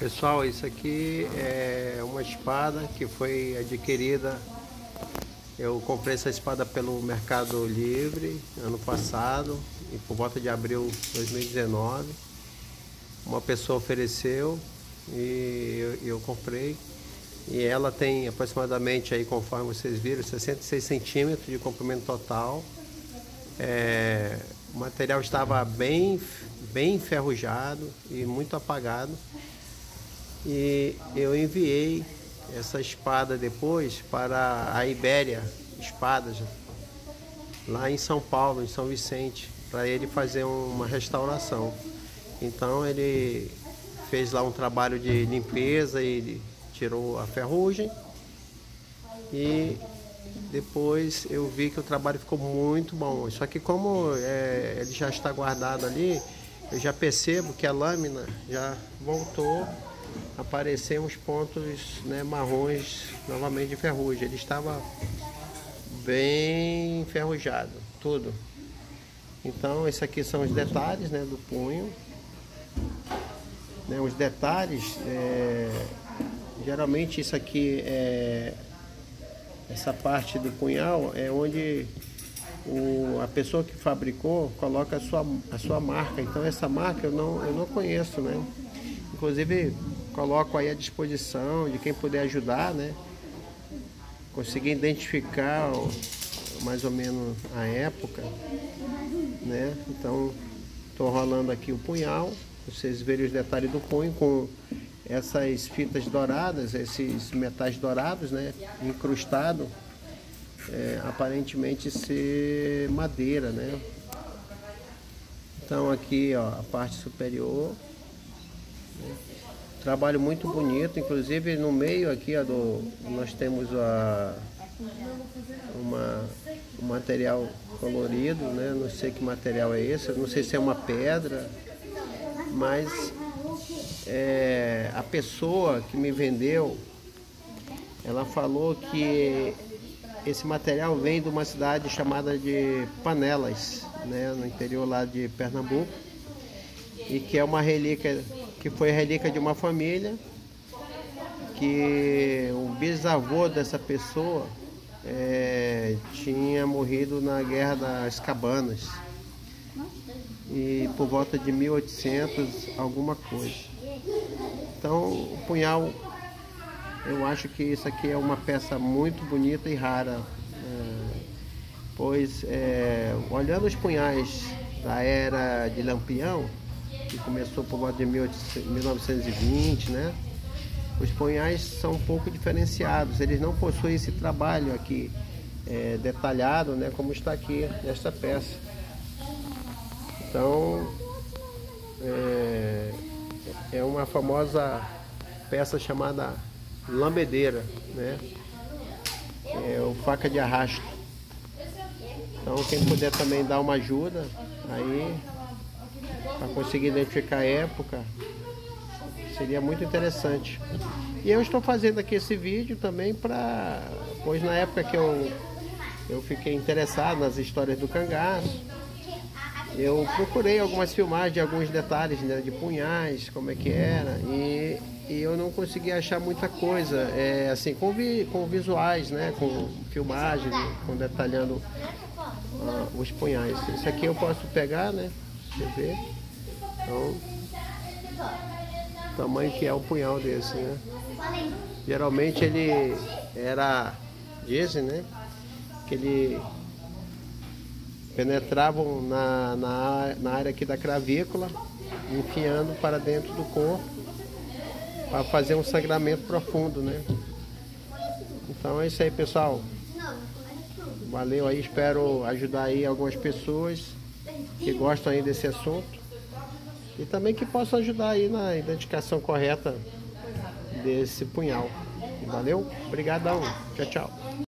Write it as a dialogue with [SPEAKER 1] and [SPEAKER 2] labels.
[SPEAKER 1] Pessoal, isso aqui é uma espada que foi adquirida. Eu comprei essa espada pelo Mercado Livre ano passado, e por volta de abril de 2019. Uma pessoa ofereceu e eu, eu comprei. E ela tem aproximadamente, aí, conforme vocês viram, 66 centímetros de comprimento total. É, o material estava bem, bem enferrujado e muito apagado. E eu enviei essa espada depois para a Ibéria Espadas, lá em São Paulo, em São Vicente, para ele fazer uma restauração. Então ele fez lá um trabalho de limpeza e tirou a ferrugem e depois eu vi que o trabalho ficou muito bom. Só que como é, ele já está guardado ali, eu já percebo que a lâmina já voltou aparecer uns pontos né, marrons novamente de ferrugem. Ele estava bem enferrujado, tudo. Então, esses aqui são os detalhes né, do punho. Né, os detalhes, é, geralmente isso aqui é essa parte do punhal é onde o, a pessoa que fabricou coloca a sua, a sua marca. Então essa marca eu não, eu não conheço, né? Inclusive coloco aí à disposição de quem puder ajudar, né? Conseguir identificar mais ou menos a época, né? Então, estou rolando aqui o punhal, vocês verem os detalhes do punho com essas fitas douradas, esses metais dourados, né? Incrustado, é, aparentemente ser madeira, né? Então aqui, ó, a parte superior, né? Trabalho muito bonito, inclusive no meio aqui ó, do, nós temos a, uma, um material colorido, né? não sei que material é esse, não sei se é uma pedra, mas é, a pessoa que me vendeu, ela falou que esse material vem de uma cidade chamada de Panelas, né? no interior lá de Pernambuco, e que é uma relíquia que foi relíquia de uma família, que o bisavô dessa pessoa é, tinha morrido na Guerra das Cabanas. E por volta de 1800, alguma coisa. Então, o punhal, eu acho que isso aqui é uma peça muito bonita e rara. É, pois, é, olhando os punhais da era de Lampião, que começou por volta de 1920, né? Os punhais são um pouco diferenciados, eles não possuem esse trabalho aqui é, detalhado, né? Como está aqui nesta peça. Então, é, é uma famosa peça chamada lambedeira, né? É o faca de arrasto. Então, quem puder também dar uma ajuda, aí para conseguir identificar a época, seria muito interessante. E eu estou fazendo aqui esse vídeo também para, pois na época que eu, eu fiquei interessado nas histórias do cangaço, eu procurei algumas filmagens de alguns detalhes né, de punhais, como é que era, e, e eu não consegui achar muita coisa, é, assim, com, vi, com visuais, né, com filmagens, com detalhando uh, os punhais. Isso aqui eu posso pegar, né, você ver. Então, tamanho que é o punhal desse, né? Geralmente ele era, dizem, né? Que ele penetravam na, na, na área aqui da cravícula, enfiando para dentro do corpo para fazer um sangramento profundo, né? Então é isso aí, pessoal. Valeu aí, espero ajudar aí algumas pessoas que gostam aí desse assunto e também que possa ajudar aí na identificação correta desse punhal. Valeu? Obrigadão. Tchau, tchau.